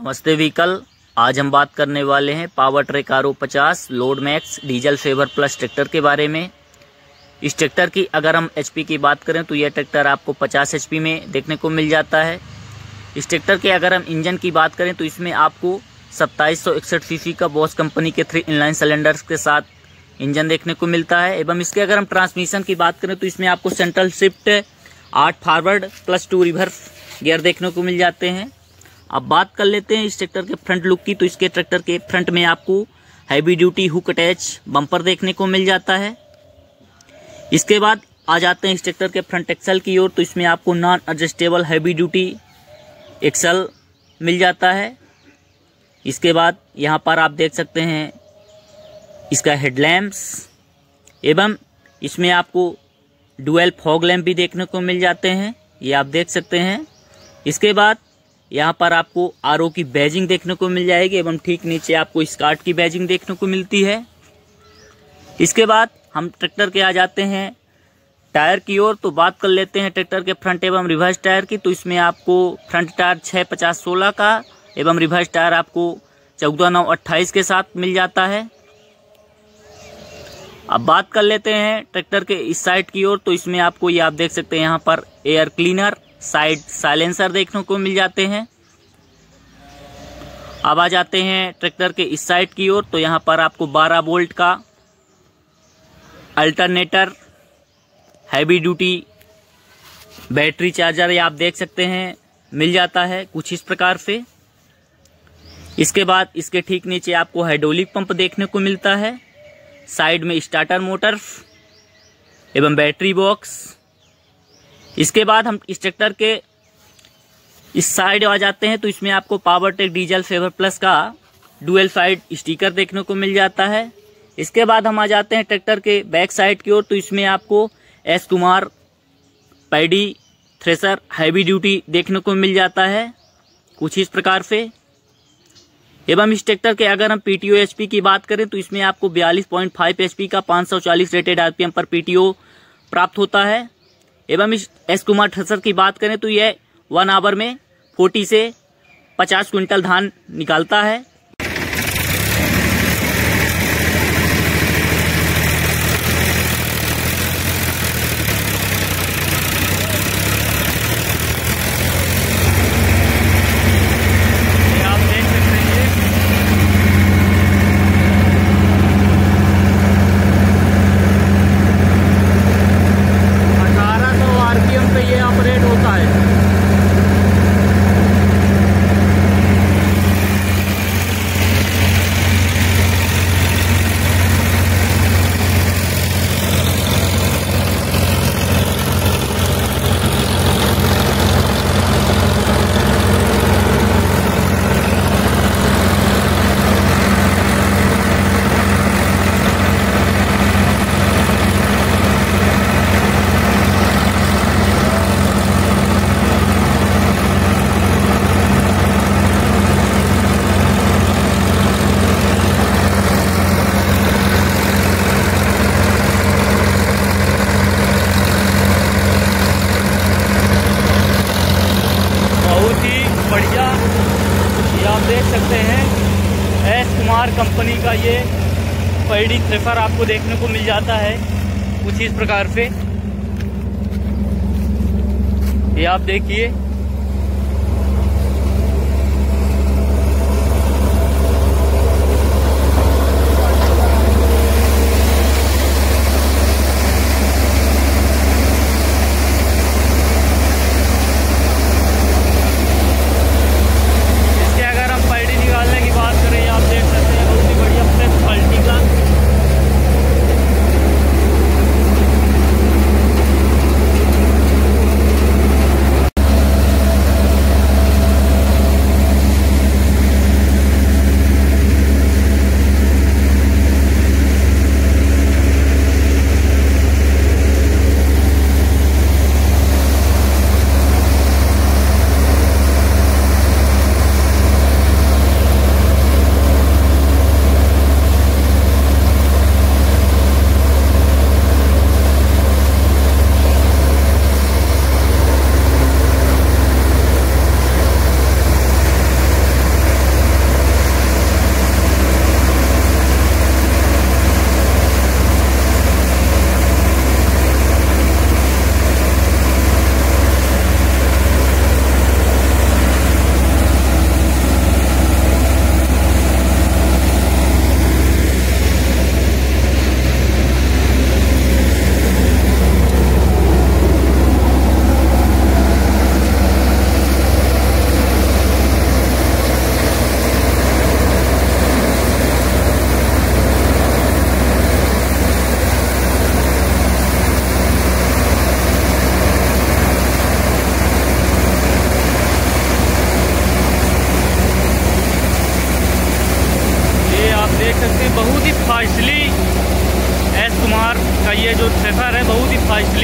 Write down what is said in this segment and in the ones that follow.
नमस्ते व्हीकल। आज हम बात करने वाले हैं पावर ट्रैक आर पचास, load max, diesel favour plus tractor के बारे में। इस ट्रैक्टर की अगर हम एचपी की बात करें तो यह ट्रैक्टर आपको 50 एचपी में देखने को मिल जाता है। इस ट्रैक्टर के अगर हम इंजन की बात करें तो इसमें आपको सत्ताईस सीसी का बॉस कंपनी के थ्री इनलाइन सिलेंडर्स के साथ इंजन देखने को मिलता है। एवं इसके अगर हम ट्रांसमिशन की बात करें तो इसमें आपको सेंट्रल शिफ्ट, आठ forward plus two reverse gear देखने को मिल जाते हैं। अब बात कर लेते हैं इस ट्रैक्टर के फ्रंट लुक की तो इसके ट्रैक्टर के फ्रंट में आपको heavy duty hook attach bumper देखने को मिल जाता है। इसके बाद आ जाते हैं इस ट्रैक्टर के फ्रंट एक्सल की ओर तो इसमें आपको non adjustable heavy duty axle मिल जाता है। इसके बाद यहाँ पर आप देख सकते हैं इसका हेडलैम्प्स एवं इसमें आपको डुअल फॉग लैम्प भी देखने को मिल जाते हैं, ये आप देख सकते हैं। इसके बाद यहाँ पर आपको आरओ की बैजिंग देखने को मिल जाएगी एवं ठीक नीचे आपको स्कार्ट की बैजिंग देखने को मिलती है। इसके बाद हम ट्रैक्टर के आ जाते हैं। टायर की ओर तो बात कर लेते हैं ट्रैक्टर के फ्रंट एवं रिवर्स टायर की। तो इसमें आपको फ्रंट टायर छः पचास सोलह का एवं रिवर्स टायर आपको चौदह नौ अट्ठाईस के साथ मिल जाता है। अब बात कर लेते हैं ट्रैक्टर के इस साइड की ओर। तो इसमें आपको ये आप देख सकते हैं यहाँ पर एयर क्लीनर साइड साइलेंसर देखने को मिल जाते हैं। अब आ जाते हैं ट्रैक्टर के इस साइड की ओर तो यहाँ पर आपको 12 वोल्ट का alternator, heavy duty, battery charger आप देख सकते हैं, मिल जाता है कुछ इस प्रकार से। इसके बाद इसके ठीक नीचे आपको हाइड्रोलिक पंप देखने को मिलता है। साइड में स्टार्टर मोटर एवं बैटरी बॉक्स। इसके बाद हम इस ट्रैक्टर के इस साइड आ जाते हैं तो इसमें आपको power tech diesel favour plus का डुअल साइड स्टिकर देखने को मिल जाता है। इसके बाद हम आ जाते हैं ट्रैक्टर के बैक साइड की ओर तो इसमें आपको S Kumar paddy thresher heavy duty देखने को मिल जाता है, कुछ इस प्रकार से। एवं इस ट्रैक्टर के अगर हम पीटीओ एचपी की बात करें तो इसमें आपको 42.5 एचपी का 540 रेटेड आरपीएम पर पीटीओ प्राप्त होता है। एवं इस, एस कुमार ठसर की बात करें तो यह वन आवर में फोर्टी से पचास क्विंटल धान निकालता है। ऑपरेट होता है। कुमार कंपनी का ये पैडी थ्रेफर आपको देखने को मिल जाता है। कुछ इस प्रकार से। ये आप देखिए।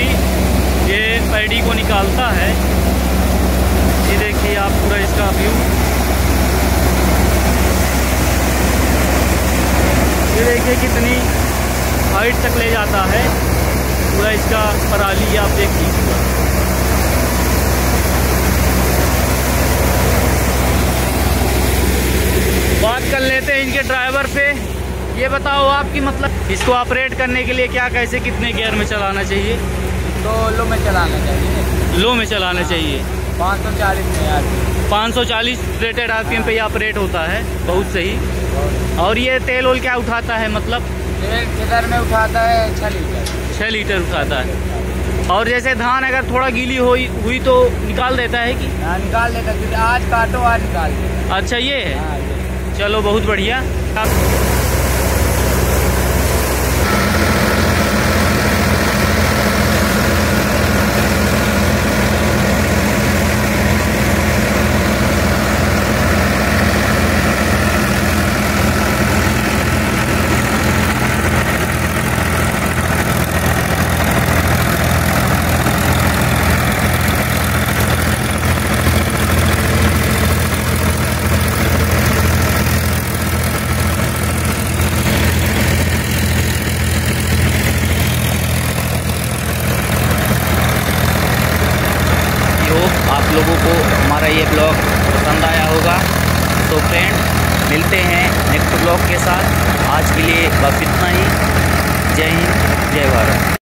फाइसली ये पैडी को निकालता है। ये देखिए आप पूरा इसका व्यू। ये देखिए कितनी हाइट तक ले जाता है। पूरा इसका पराली आप देखिए बात कर लेते हैं इनके ड्राइवर से। ये बताओ आपकी मतलब इसको ऑपरेट करने के लिए क्या, कैसे, कितने गियर में चलाना चाहिए? तो लो में चलाना चाहिए। लो में चलाना चाहिए। पाँच सौ चालीस में यार। 540 रेटेड आरपीएम पे ये ऑपरेट होता है बहुत सही। और ये तेल ओल क्या उठाता है मतलब? तेल किधर में उठाता है? छः लीटर। छः लीटर उठाता है। और जैसे धान अगर थोड़ा गीली हुई हुई तो निकाल देता है कि? हाँ, निकाल देता है आज काटो आज निकाल अच्छा ये है। हाँ चलो बहुत बढ़िया होप आप लोगों को हमारा ये ब्लॉग पसंद आया होगा। तो फ्रेंड मिलते हैं नेक्स्ट ब्लॉग के साथ। आज के लिए बस इतना ही। जय हिंद, जय भारत।